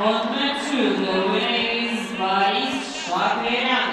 Odmeczone ways by Shapira.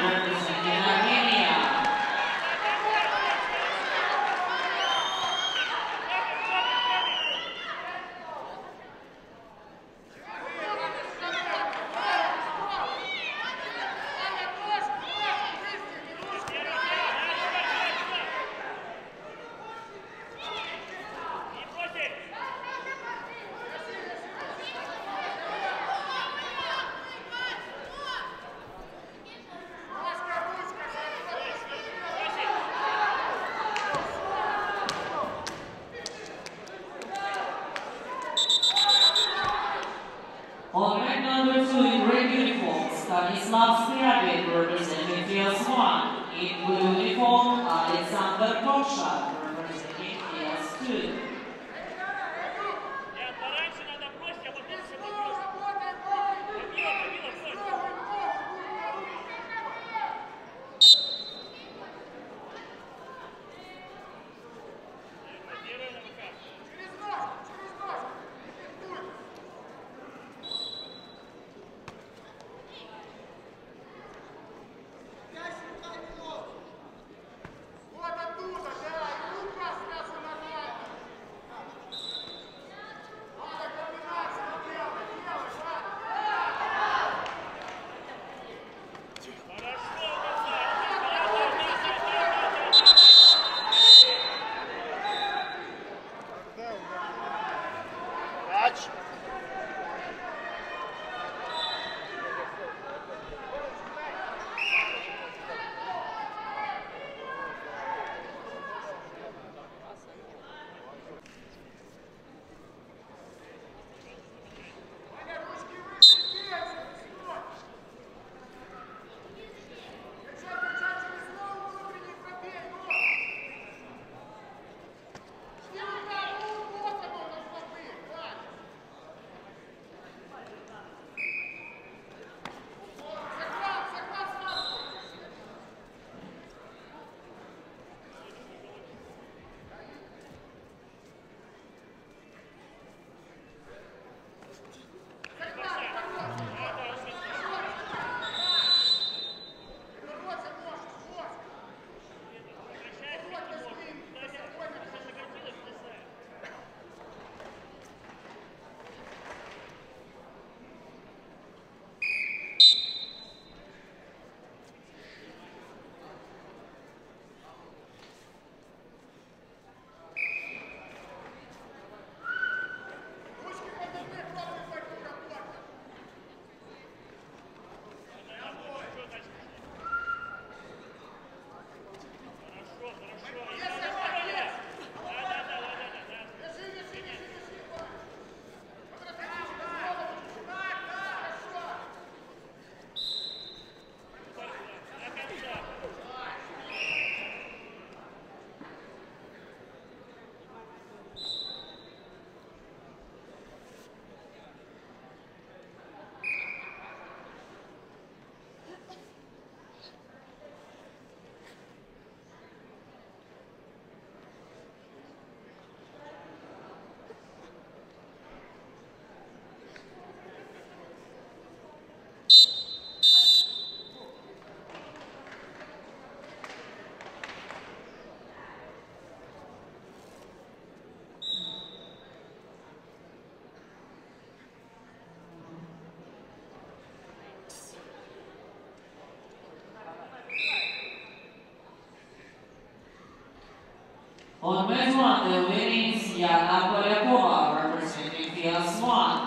Stanislavski Rabiec representing PS1, in blue uniform Alexander Koshak representing PS2. much. On the men's one, the winning Sienna Polyakova representing PS1.